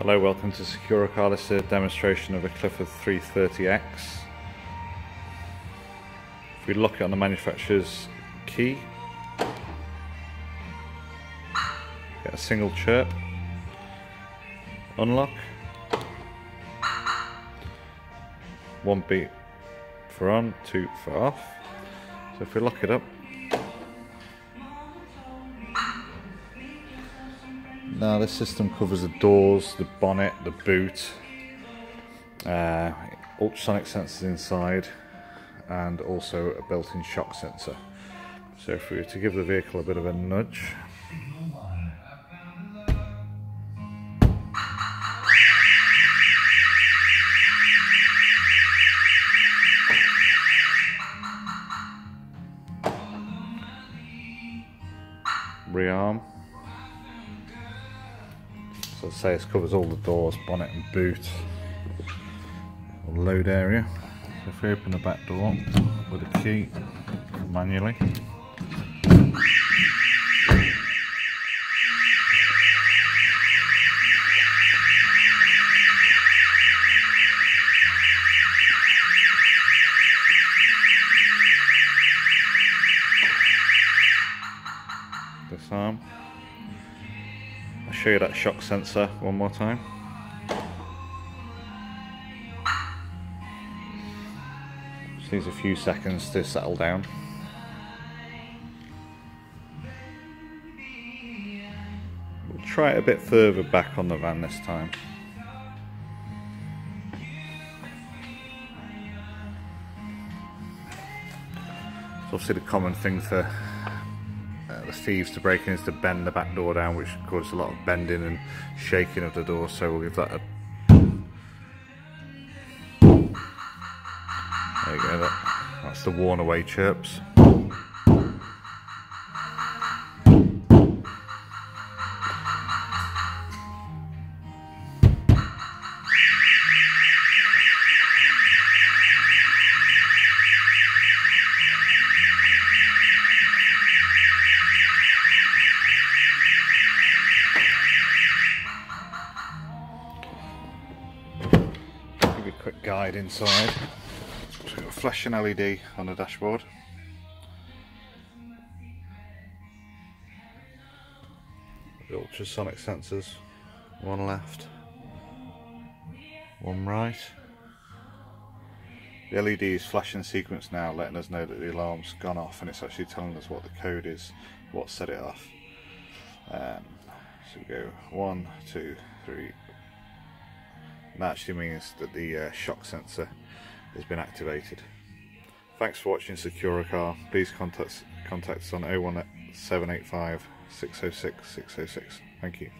Hello, welcome to Secureacar. This is a demonstration of a Clifford 330X. If we lock it on the manufacturer's key, get a single chirp, unlock, one beat for on, two for off. So if we lock it up, Now this system covers the doors, the bonnet, the boot, uh, ultrasonic sensors inside and also a built-in shock sensor. So if we were to give the vehicle a bit of a nudge rearm so say it covers all the doors, bonnet and boot, load area. So if we open the back door with a key manually, disarm. I'll show you that shock sensor one more time. Just needs a few seconds to settle down. We'll try it a bit further back on the van this time. It's obviously the common thing for the thieves to break in is to bend the back door down which causes a lot of bending and shaking of the door. So we'll give that a there you go that, that's the warn away chirps you a quick guide inside. So we've got a flashing LED on the dashboard. The ultrasonic sensors, one left, one right. The LED is flashing sequence now, letting us know that the alarm's gone off and it's actually telling us what the code is, what set it off. Um, so we go one, two, three, that actually means that the uh, shock sensor has been activated. Thanks for watching Secure a Car. Please contact, contact us on 01785 606 606. Thank you.